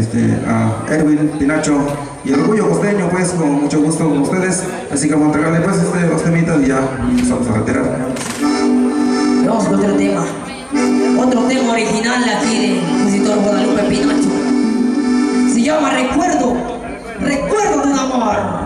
este, a Erwin Pinacho y el orgullo costeño pues con mucho gusto con ustedes. Así que vamos a entregarle pues este, los temitas y ya nos vamos a retirar. Vamos con otro tema. Otro tema original aquí del compositor Guadalupe Pinacho. Se llama Recuerdo. Recuerdo de un amor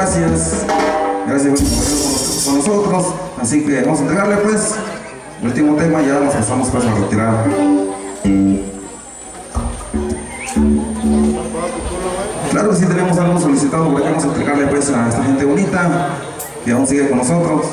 Gracias. Gracias por estar con nosotros. Así que vamos a entregarle pues el último tema ya nos pasamos pues a retirar. Claro que sí tenemos algo solicitado por aquí vamos a entregarle pues a esta gente bonita que aún sigue con nosotros.